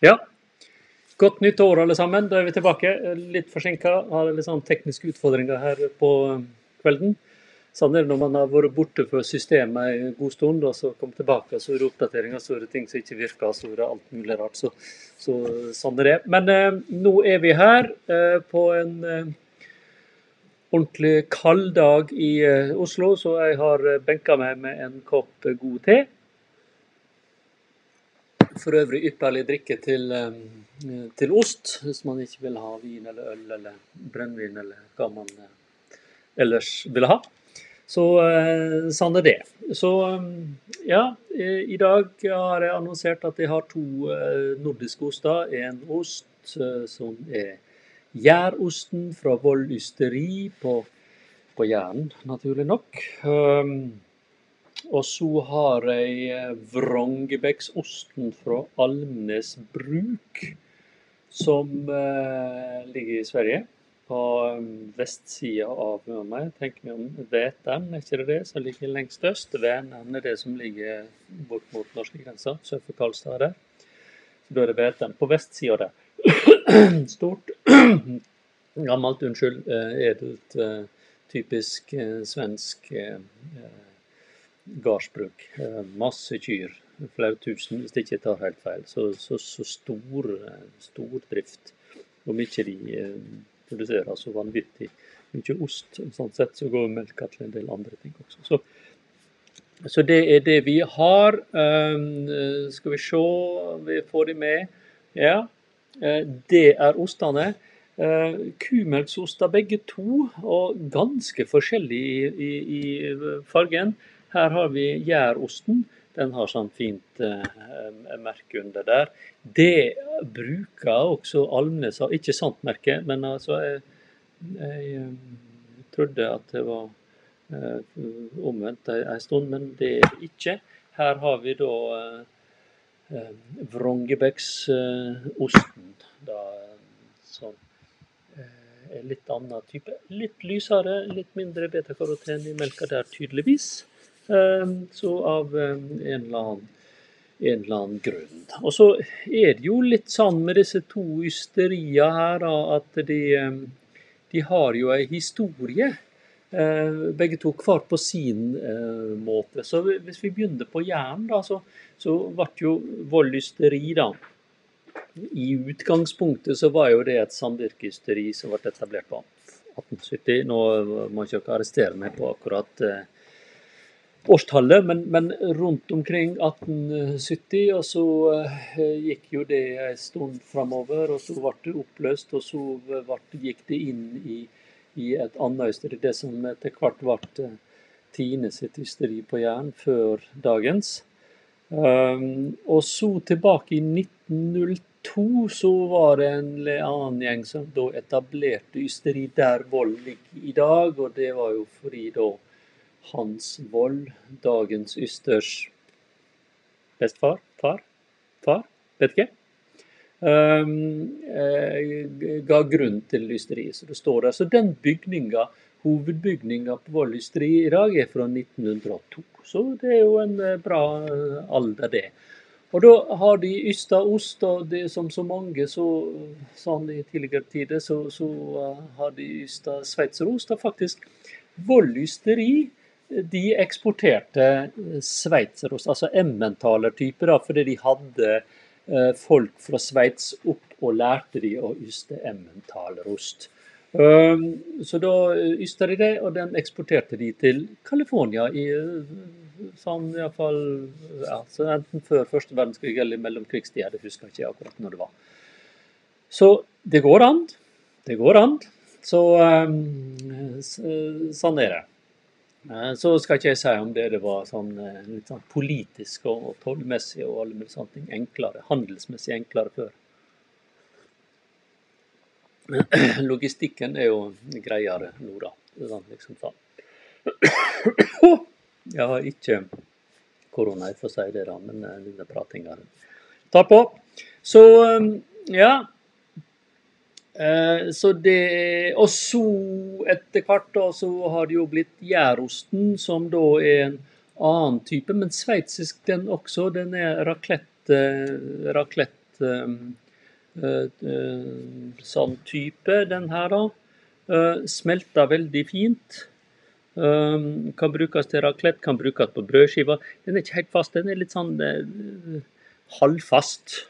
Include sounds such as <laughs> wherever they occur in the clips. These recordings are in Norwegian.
Ja. Godt nytt år, alle sammen. Da er vi tilbake. Litt forsinka. Har litt sånn tekniske utfordringer her på kvelden. Sånn er det når man har vært borte fra systemet en god stund, og så kommer tilbake, så er det oppdateringer, så er det ting som ikke virker, så er det alt mulig rart. Så, så sånn er det. Men eh, nå er vi her eh, på en eh, ordentlig kald dag i Oslo, så jeg har benka meg med en kopp god te. For øvrig ypperlig drikke til, til ost, hvis man ikke vil ha vin eller øl eller brennevin eller hva man eh, ellers vil ha. Så eh, sånn er det. Så ja, i dag har jeg annonsert at jeg har to eh, nordiske oster. En ost som er gjærosten fra Vold ysteri på, på Jæren, naturlig nok. Um, og så har jeg eh, Vrongebæksosten fra Almnes bruk, som eh, ligger i Sverige på um, vestsida av meg. Tenk meg om Vätern, er ikke det det som ligger lengst øst? Vänern er det som ligger bort mot norskegrensa, sør for Karlstad der. Så da er det Vätern. På vestsida der. <clears throat> Stort. <clears throat> Gammelt, unnskyld. eh, Edelt. eh, Typisk svensk gardsbruk. Eh, Masse kyr. Flere tusen, hvis ikke tar helt feil. Så, så, så stor, eh, stor drift. Om mye de eh, produserer så vanvittig mye ost. Sånn sett så går melka til en del andre ting også. Så, så det er det vi har. Skal vi se om vi får de med. Ja, det er ostene. Kumelksoster begge to, og ganske forskjellige i, i, i fargen. Her har vi gjærosten. Den har sånn fint eh, merke under der. Det bruker også Almnes har ikke sant merke, men altså jeg, jeg eh, trodde at det var eh, omvendt en stund, men det er det ikke. Her har vi da eh, eh, Vrongebæksosten, som eh, er litt annen type. Litt lysere, litt mindre betakaroten i melka der, tydeligvis. Eh, Så av eh, en eller annen en eller annen grunn. Og så er det jo litt sånn med disse to ysteria her, da, at de, eh, de har jo ei historie. Begge to hver på sin måte. Så hvis vi begynner på Jæren, da, så, så ble jo voldysteri, da. I utgangspunktet så var jo det et samvirkehysteri som ble etablert på 1870. Nå må jeg ikke arrestere meg på akkurat årstallet, men, men rundt omkring 1870, og så eh, gikk jo det en stund framover, og så ble det oppløst, og så ble, gikk det inn i, i et annet ysteri, det som etter hvert ble eh, Tine sitt ysteri på Jæren før dagens. Um, og så tilbake i 1902 så var det en annen gjeng som da etablerte ysteri der Vold ligger i dag, og det var jo fordi da Hans Vold, dagens ysters bestefar, far, far, vet ikke, um, eh, ga grunn til ysteri. Så det står der. Så den bygninga, hovedbygninga på Vold ysteri i dag, er fra 1902. Så det er jo en eh, bra eh, alder, det. Og da har de ysta ost, og det som så mange så, sånn i tidligere tider, så, så uh, har de ysta sveitserost. Og faktisk Vold ysteri de eksporterte eh, sveitserost, altså emmentalertyper, fordi de hadde eh, folk fra Sveits opp og lærte de å yste emmentalerost. Um, så da ysta de det, og den eksporterte de til California i eh, sånn iallfall ja, så enten før første verdenskrig eller mellomkrigstida. Det husker jeg ikke akkurat når det var. Så det går an. Det går an. Så um, sånn er det. Eh, Så skal ikke jeg si om det, det var sånn, eh, litt sånn politisk og, og tollmessig og alle mulige sånne ting enklere, handelsmessig enklere før. Men <clears throat> logistikken er jo greiere nå, da. Sånn, liksom sånn. <clears throat> Jeg har ikke korona, jeg får si det, da, men eh, denne pratinga tar på. Så eh, ja. Eh, Så det, og så etter hvert da, så har det jo blitt gjærosten, som da er en annen type, men sveitsisk den også. Den er raclette, raclette sånn type, den her, da. Smelter veldig fint. Kan brukes til raclette, kan brukes på brødskiver. Den er ikke helt fast, den er litt sånn halvfast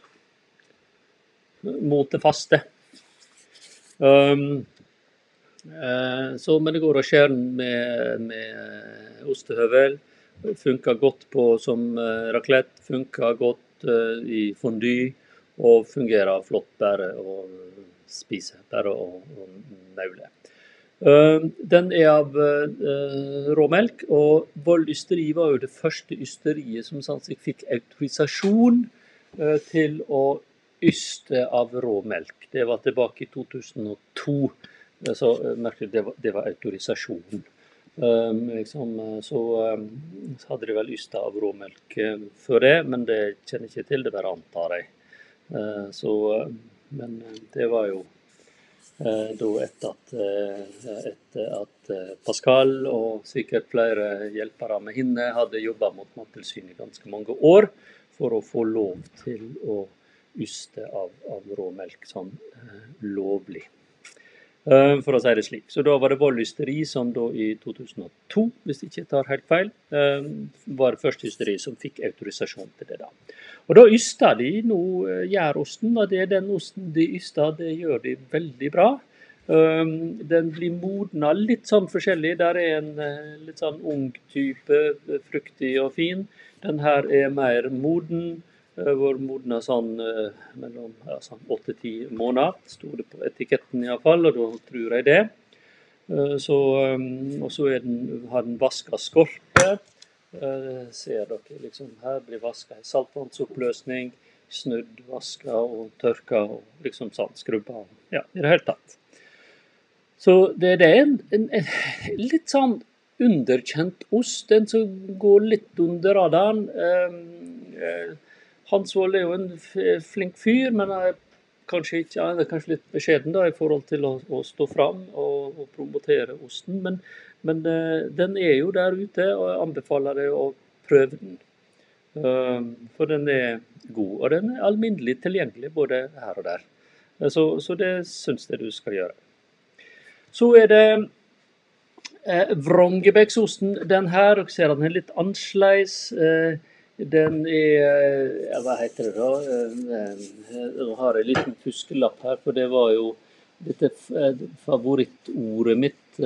mot det faste. Um, uh, så, men det går å skjære den med, med ostehøvel. Funker godt på som uh, raclette, funker godt uh, i fondy og fungerer flott bare å spise. Bare å, å maule. Den er av råmelk, og Vold ysteri var jo det første ysteriet som sånn, fikk autorisasjon til å yste av råmelk. Det var tilbake i 2002. Så merket det var, det var autorisasjon. Um, liksom, så, um, så, hadde de vel ysta av råmelk uh, før det, men det kjenner jeg ikke til. Det bare antar jeg. Uh, så, uh, men det var jo da etter at, etter at, Pascal og sikkert flere hjelpere med henne hadde jobba mot Mattilsynet i ganske mange år for å få lov til å yste av, av råmelk sånn eh, lovlig. Uh, for å si det slik. Så da var det Vold ysteri som da i 2002, hvis jeg ikke tar helt feil, uh, var det første ysteri som fikk autorisasjon til det. da. Og da yster de nå gjærosten. og det er Den osten de yster, det gjør de veldig bra. Den blir modna litt sånn forskjellig. Der er en litt sånn ung type, fruktig og fin. Den her er mer moden. Eh, vært modna sånn eh, mellom ja, sånn åtte-ti måneder, sto det på etiketten iallfall, og da tror jeg det. Eh, så, og så den, har den vaska skorpe. Ser dere liksom her blir vaska i saltvannsoppløsning. Snudd, vaska og tørka og liksom sånn skrubba. Ja, i det hele tatt. Så det, det er en, en, en, litt sånn underkjent ost. En som går litt under radaren. Um, hans Wold er jo en flink fyr, men er kanskje ikke, ja, er kanskje litt beskjeden da, i forhold til å, å stå fram og, og, promotere osten. Men, men uh, den er jo der ute, og jeg anbefaler deg å prøve den. Uh, for den er god, og den er alminnelig tilgjengelig både her og der. Så, så, det syns jeg du skal gjøre. Så er det eh, Vrongebæksosten. Den her, dere ser at den er litt annerledes. Eh, den er Hva heter det da? Jeg har en liten fuskelapp her, for det var jo dette favorittordet mitt.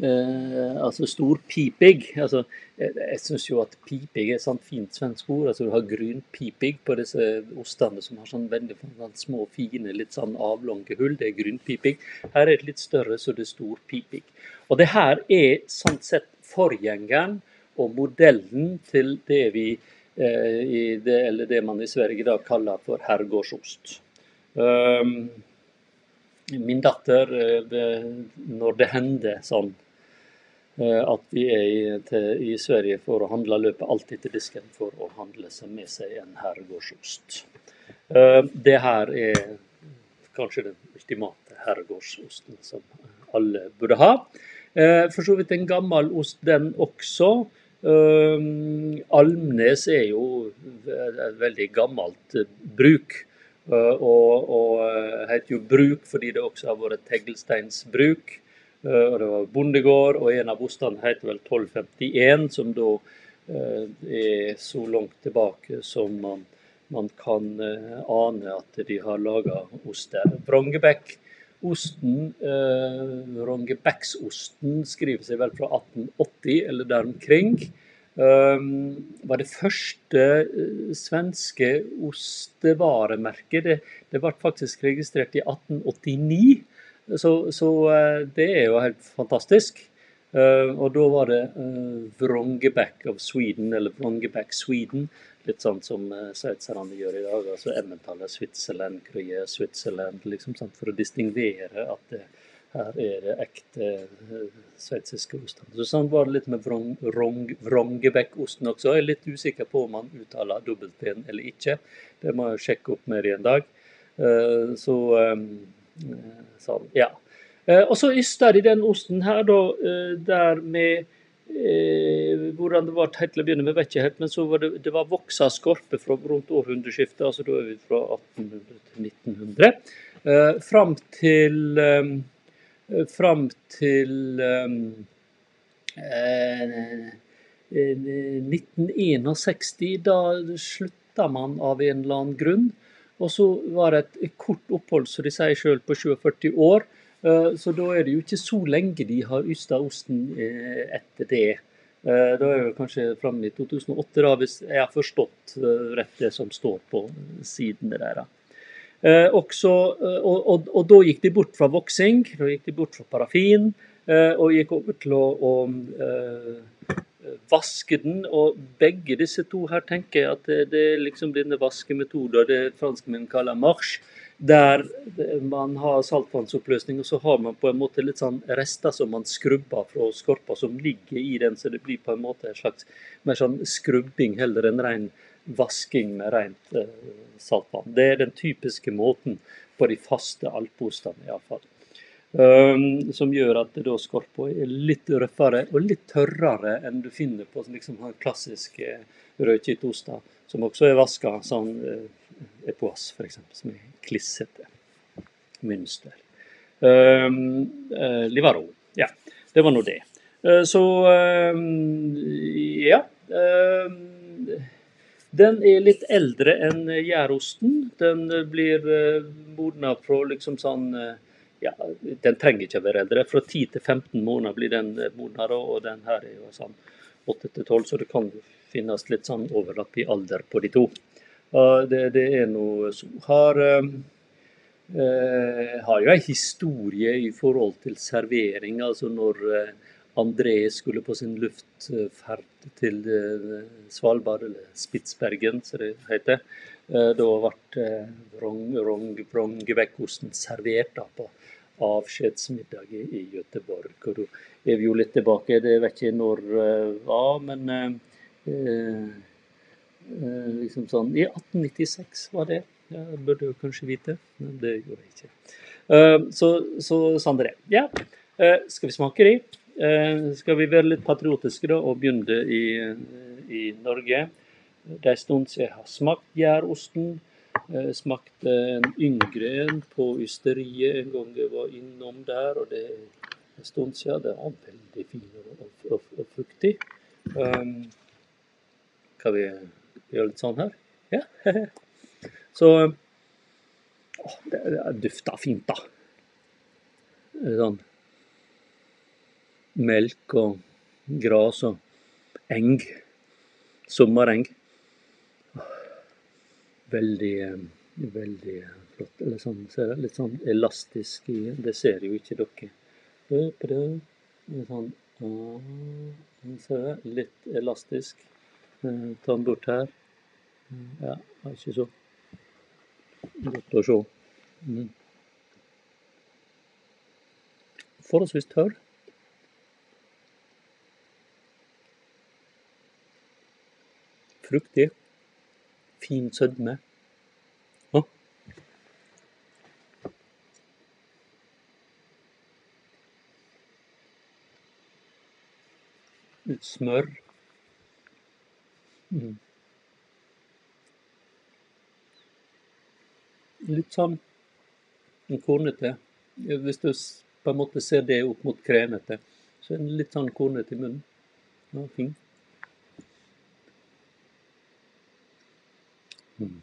Eh, altså storpipig. Altså, jeg jeg syns jo at pipig er et sånt fint svensk ord. altså Du har grynpipig på disse ostene som har sånn veldig sånn små, fine, litt sånn avlange hull. Det er grynpipig. Her er det litt større, så det er storpipig. Og det her er sånn sett forgjengeren og modellen til det vi eh, det, eller det man i Sverige da kaller for herregårdsost. Um, min datter, det, når det hender sånn eh, at vi er i, til, i, Sverige for å handle, løper alltid til disken for å handle seg med seg en herregårdsost. Uh, det her er kanskje den ultimate herregårdsosten som alle burde ha. Uh, for så vidt en gammel ost, den også. Almnes er jo et veldig gammelt bruk. Eh, og, og eh, heter jo bruk fordi det også har vært teglsteinsbruk. Og det var bondegård, og en av ostene heter vel 1251, som da er så langt tilbake som man, man kan ane at de har laga ost der. Vrangebekk Osten, eh, Rongebecksosten, skriver seg vel fra 1880 eller der omkring. Eh, var det første uh, svenske ostevaremerket. Det, det, ble faktisk registrert i 1889, så, så uh, det er jo helt fantastisk. Uh, og da var det Vrongebæk of Sweden, eller Vrongebæk Sweden, Litt sånn som uh, sveitserne gjør i dag. altså Emmentaler, Switzerland, Gruyère, Switzerland, liksom sant, for å distingvere at det, her er det ekte uh, sveitsiske oster. Så sånn var det litt med vrong, vrong, også. Jeg er litt usikker på om man uttaler dobbelt-P-en eller ikke. Det må jeg sjekke opp mer i en dag. Uh, så um, sånn, ja. Og så yster de den osten her, da, der med eh, hvordan det var helt til å begynne med, vet ikke helt, men så var det, det var voksa skorpe fra rundt århundreskiftet, altså da er vi fra 1800 til 1900, eh, fram til eh, Fram til eh, 1961. Da slutta man av en eller annen grunn. Og så var det et kort opphold, som de sier sjøl, på 47 år. Eh, så da er det jo ikke så lenge de har ysta osten eh, etter det. Eh, da er det kanskje framme i 2008, da, hvis jeg har forstått rett det som står på sidene der. Også, og, og, og, da gikk de bort fra voksing, da gikk de bort fra parafin, og gikk over til å, å vaske den. Og begge disse to her tenker jeg at det, det liksom denne vaskemetoden det franskmenn kaller marche, der man har saltvannsoppløsning, og så har man på en måte litt sånn rester som man skrubber fra skorpa som ligger i den, så det blir på en måte en slags mer sånn skrubbing heller enn ren vasking med rent eh, saltvann. Det er den typiske måten på de faste alpeostene iallfall. Um, som gjør at da skorpa er litt røffere og litt tørrere enn du finner på liksom, klassiske rødkittoster, som også er vaska sånn uh, epoas, f.eks., som er klissete mønster. Uh, uh, Livaro. Ja, det var nå det. Uh, så um, ja. Den er litt eldre enn gjærosten. Den blir modna fra liksom sånn ja, den trenger ikke å være eldre. Fra 10 til 15 måneder blir den eh, modnere, og den her er jo sånn 8 til 12, så det kan finnes litt sånn overlapp i alder på de to. Det, det er noe som har eh, eh, har jo en historie i forhold til servering. altså Når eh, André skulle på sin luftferd til Svalbard, eller Spitsbergen som det heter, da ble Vrongebekkosten servert da, på avskjedsmiddag i, Gøteborg. Og da er vi jo litt tilbake, det vet ikke når det var, men uh, liksom sånn I 1896 var det. Jeg burde jo kanskje vite, men det gjorde jeg ikke. så, så det er. Ja, skal vi smake de? skal vi være litt patriotiske da, og begynne i, i Norge? Det er en stund siden jeg har smakt gjærosten. Smakte en yngre på ysteriet en gang jeg var innom der. og det en stund siden. Det var veldig fin og, og, og fruktig. Um, kan vi gjøre litt sånn her? Ja. <laughs> Så å, det, det dufter fint, da. Sånn melk og gras og eng. Sommereng. Veldig, eh, veldig flott. Sånn, litt sånn elastisk Det ser jo ikke dere. Sånn, ser det? Litt elastisk. Eh, ta den bort her. Ja, det er ikke så godt å se. Mm. Forholdsvis tørr. Fruktig fin sødme. Litt smør. Mm. Litt sånn kornete. Hvis du på en måte ser det opp mot kremete, så er den litt sånn kornete i munnen. Ja, fin. Mm.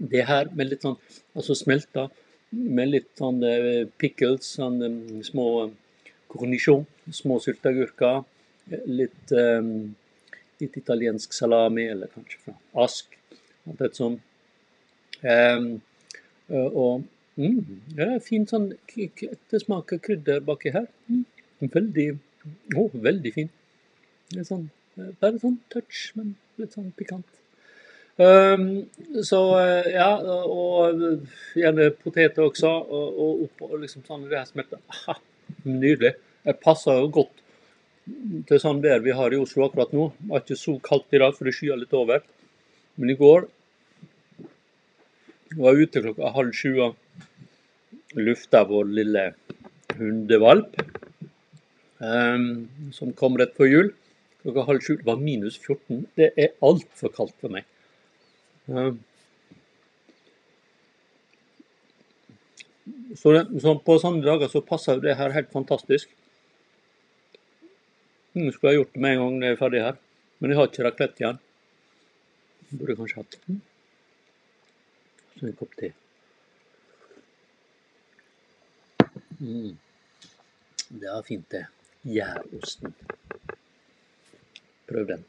Det her med litt sånn altså smelta med litt sånn uh, pickles, sånn um, små cornichon, små sylteagurker. Litt, um, litt italiensk salami, eller kanskje fra Ask. Alt et sånt. Um, og mm, det er fin sånn ettersmak av krydder baki her. Mm, veldig, oh, veldig fin. Litt sånn, eh, bare sånn touch, men litt sånn pikant. Um, så eh, ja, og gjerne poteter også. Og, og oppå liksom sånn det her smelta. Nydelig. Det passer jo godt til sånn vær vi har i Oslo akkurat nå. Det var ikke så kaldt i dag, for det skyer litt over. Men i går var jeg ute klokka halv sju. lufta vår lille hundevalp, um, som kom rett før jul. Klokka halv sju. Det var minus 14. Det er altfor kaldt for meg. Um, så, det, så, på sånne dager så passer det her helt fantastisk. Jeg skulle ha gjort det med en gang når jeg er ferdig her, men jeg har ikke raclette igjen. Burde kanskje hatt den. Så en kopp te. Mm. Det var fint, det. Gjærosten. Prøv den.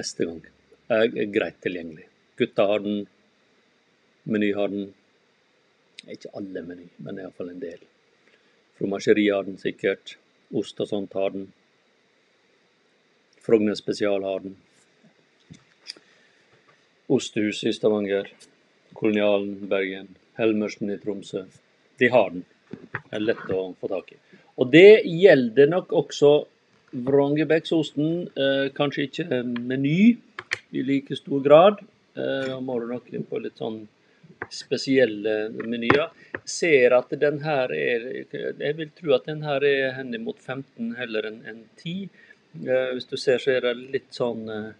Neste gang. Er greit tilgjengelig. Gutta har den. Meny har den. Ikke alle Meny, men iallfall en del. Fromasjeri har den sikkert. Ost og sånt har den. Frogner Spesial har den. Ostehuset i Stavanger. Kolonialen Bergen. Helmersen i Tromsø. De har den. Det er lett å få tak i. Og det gjelder nok også Vrangebæksosten. Eh, kanskje ikke Meny i like stor grad. Eh, må du nok på litt sånn spesielle menyer. Ser at den her er Jeg vil tro at den her er henimot 15 heller enn en 10. Eh, hvis du ser, så er det litt sånn eh,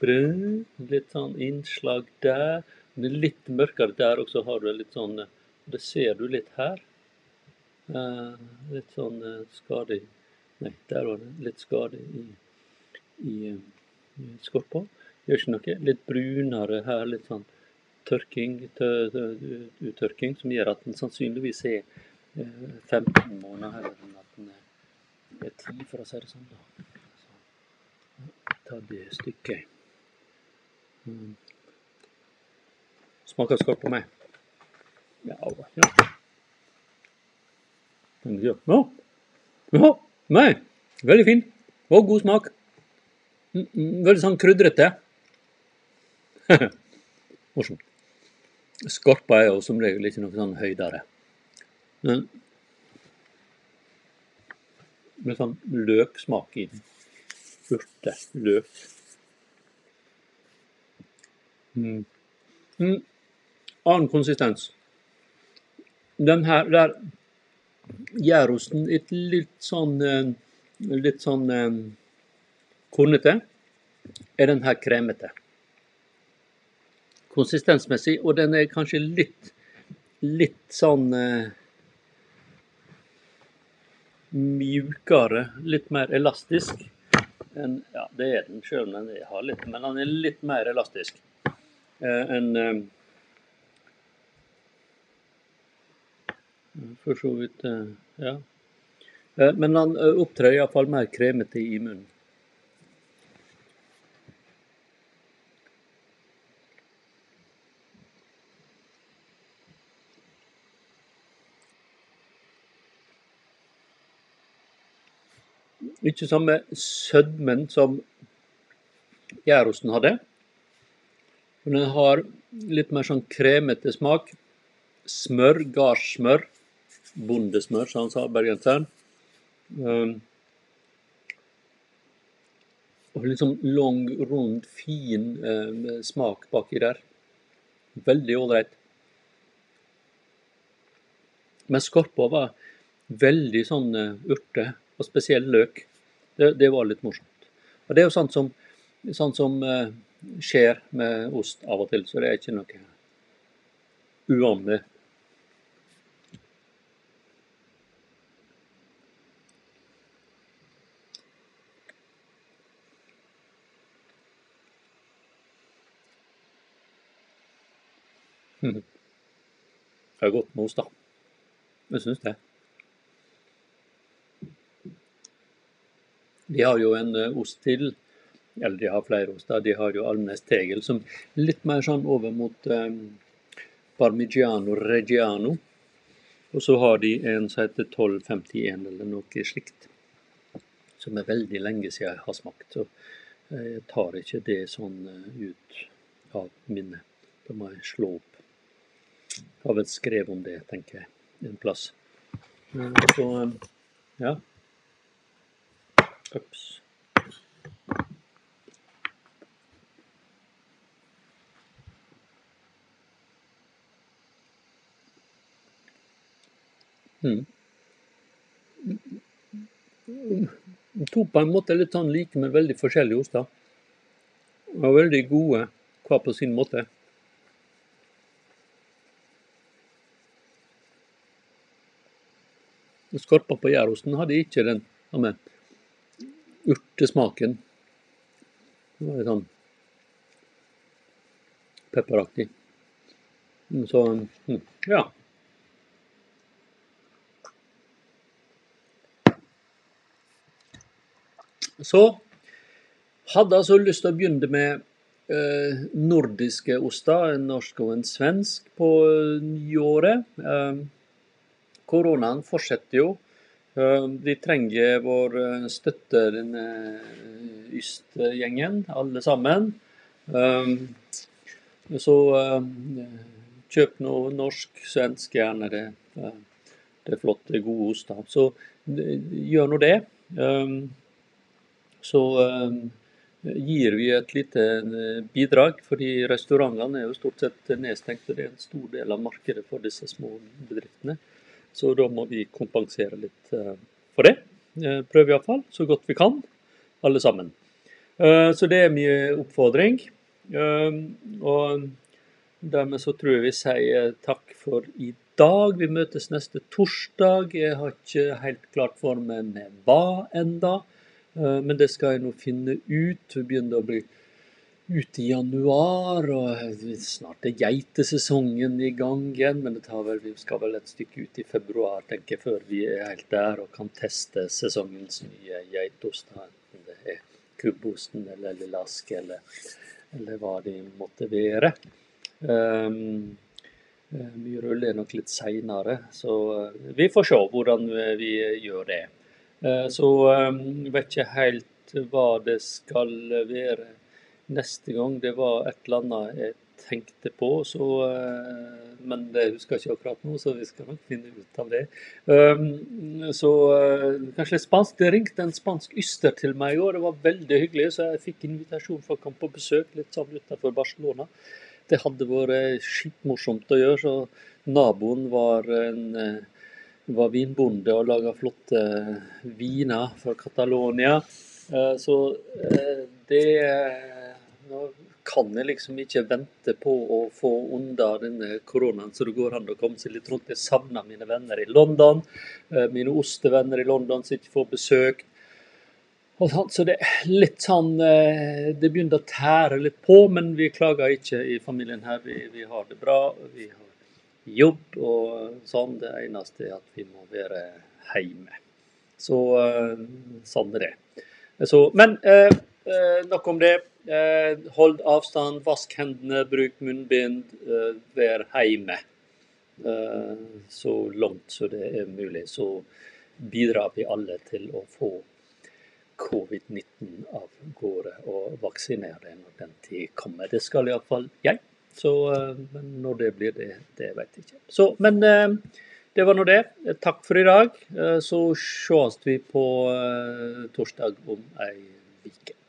brun, litt sånn innslag der. Det er litt mørkere der også har du litt sånn Det ser du litt her. Litt sånn skadig Nei, der var det litt skade i, i, i skorpa. Gjør ikke noe. Litt brunere her, litt sånn tørking, uttørking, som gjør at den sannsynligvis er uh, 15 måneder heller enn at den er, er 10, for å si det sånn. Så, ta det stykket. Mm. Smaker på meg. Ja, ja. Ja. ja. Nei, veldig fin. Og god smak. Mm, mm, veldig sånn krydrete. <laughs> Morsomt. Skorpa er jo som regel ikke noe sånn høydere. Men med sånn løksmak i den. Urte, løk. Mm. Mm. Annen konsistens. Den her der gjærosten litt, sånn eh, litt sånn eh, kornete, er den her kremete. Konsistensmessig, og den er kanskje litt litt sånn eh, mjukere, litt mer elastisk. En, Ja, det er den sjøl om den har litt, men den er litt mer elastisk eh, enn eh, For så vidt, eh, ja. Eh, men han eh, opptrer iallfall mer kremete i munnen. Ikke samme sødmen som gjærosten hadde. Men den har litt mer sånn kremete smak. Smør, gardssmør bondesmør, som han sa, bergenseren. Um, og liksom lang, rund, fin um, smak baki der. Veldig ålreit. Men skorpa var veldig sånn uh, urte, og spesiell løk. Det, det, var litt morsomt. Og det er jo sånt som, sånt som uh, skjer med ost av og til, så det er ikke noe uvanlig <laughs> Det er godt med ost, da. Jeg syns det. De har jo en uh, ost til, eller de har flere oster. De har jo Almnes Tegel, som litt mer sånn over mot um, Parmigiano Reggiano. Og så har de en som heter 1251 eller noe slikt. Som er veldig lenge siden jeg har smakt. Så jeg tar ikke det sånn ut av minnet. Da må jeg slå opp Jeg har vel skrevet om det, tenker jeg, en plass. Så ja. Ups. Mm. To på en måte litt sånn like, men veldig forskjellige oster. Og veldig gode hver på sin måte. Skorpa på gjærosten hadde ikke den samme urtesmaken. Var litt sånn pepperaktig. Så mm, ja. Så hadde altså lyst til å begynne med eh, nordiske oster, en norsk og en svensk, på nyåret. Eh, koronaen fortsetter jo. Eh, vi trenger vår eh, støtte, denne ystgjengen, alle sammen. Eh, så kjøp noe norsk, svensk, gjerne det. Det er gode oster. Så gjør nå det. Så gir vi et lite bidrag, fordi restaurantene er jo stort sett nedstengt. og Det er en stor del av markedet for disse små bedriftene. Så da må vi kompensere litt eh, for det. Eh, prøve iallfall så godt vi kan, alle sammen. Eh, så det er mye oppfordring. Og dermed så tror jeg vi sier takk for i dag. Vi møtes neste torsdag. Jeg har ikke helt klart for meg med hva enda, men det skal jeg nå finne ut. Vi begynner å bli ute i januar, og snart er geitesesongen i gang igjen. Men vel, vi skal vel et stykke ut i februar tenker jeg, før vi er helt der og kan teste sesongens nye geitost. Enten det er kubbosten eller lillask eller, eller, hva det måtte være. Um, Myrull er nok litt seinere, så uh, vi får se hvordan vi gjør det. Så um, vet ikke helt hva det skal være neste gang det var et eller annet jeg tenkte på, så, eh, men det husker jeg ikke akkurat nå, så vi skal nok finne ut av det. Um, så eh, kanskje spansk. Det ringte en spansk yster til meg i år, det var veldig hyggelig. Så jeg fikk invitasjon for å komme på besøk litt sånn utenfor Barcelona. Det hadde vært skitmorsomt å gjøre. så Naboen var en eh, var vinbonde og laga flotte viner fra Catalonia. Så det nå kan jeg liksom ikke vente på å få unna denne koronaen, så det går an å komme seg litt rundt. Jeg savner mine venner i London, eh, mine ostevenner i London som ikke får besøk. Så det er litt sånn eh, Det begynner å tære litt på, men vi klager ikke i familien her. Vi, vi har det bra. Vi har jobb og sånn. Det eneste er at vi må være hjemme. Så eh, sånn er det. Så, men eh, nok om det. Eh, hold avstand, vask hendene, bruk munnbind, eh, vær hjemme. Eh, så langt som det er mulig. Så bidrar vi alle til å få covid-19 av gårde og vaksinere når den tid kommer. Det skal iallfall jeg. Så, men når det blir, det, det vet jeg ikke. Så, men det var nå det. Takk for i dag. Så sees vi på torsdag om ei uke.